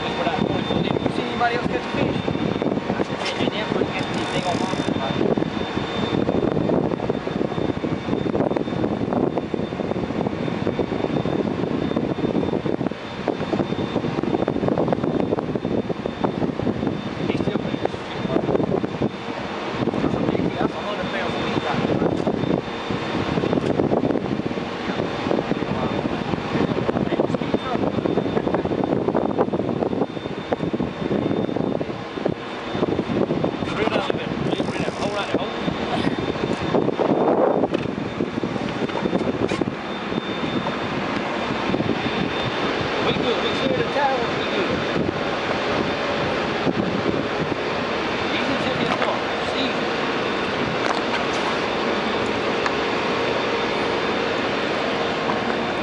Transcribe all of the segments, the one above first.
got some of without going. So did you see anybody else catch a fish? I said, "Hey, they never get anything on monster, like, He's still pretty good shit, bro. That's a big, that's a hundred pounds of meat right there. Bring it down a little bit. Bring it down. Hold right there. Hold. We good. We clear the tower. We good. Easy to his car. It's easy.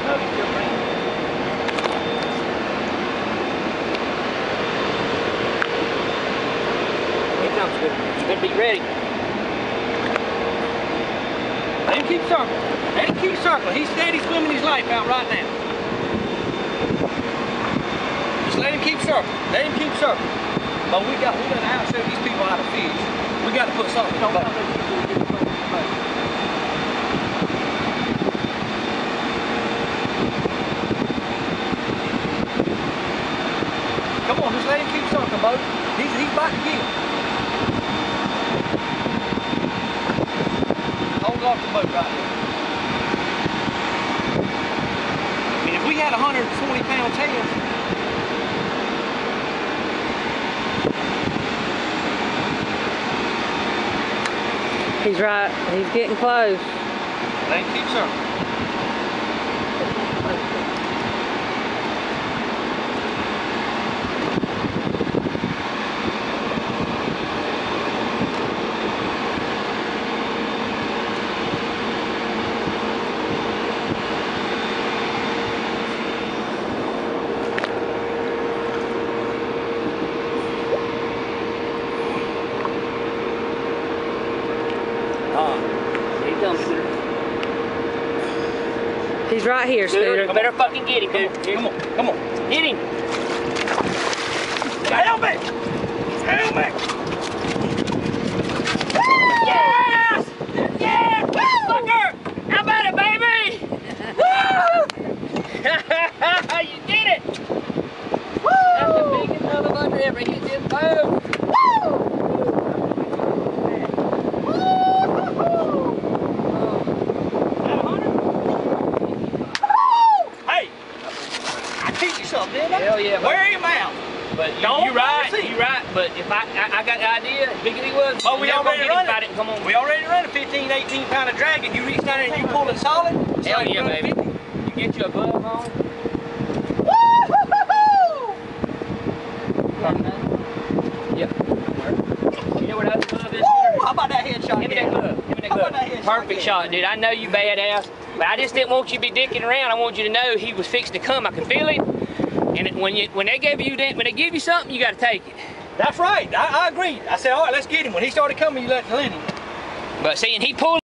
No, he's still playing. here comes be ready. Let him keep circling. Let him keep circling. He's steady swimming his life out right now. Just let him keep circling. Let him keep circling. But we got we gotta outshow these people how to fish. We gotta put something on boat. Come on, just let him keep circling, Bo. He's he's about to get. it. Off the boat right there. I mean, if we had a 120 pound tail, He's right. He's getting close. let him keep circling. Here he comes, Scooter. He's right here, Scooter, Scooter. better fucking get him, dude. Come on, come on. Get him. Help me! Help me! Yes! Yes! Fucker! How about it, baby? Woo! you did it! Woo! That's the biggest motherfucker ever hit this boat. Hey! I teach you something, didn't I? Hell yeah, Wear him out. But you, Don't you right, you right. But if I, I, I got the idea, as big as he was, Oh, we already get run it. Come on. We already run a 15, 18 pound of dragon. You reach down there and you pull it solid. Hell yeah, baby. 50. You get you a glove on. Yep. You know what other glove is? Woo! How about that headshot? Give me that glove. Give me that glove. that? Perfect shot, dude. I know you badass, but I just didn't want you to be dicking around. I want you to know he was fixing to come. I could feel it. And it- when you when they gave you when they give you something, you got to take it. That's right. I, I agree. I said, all right, let's get him. When he started coming, you let, let him. But see, and he pulled.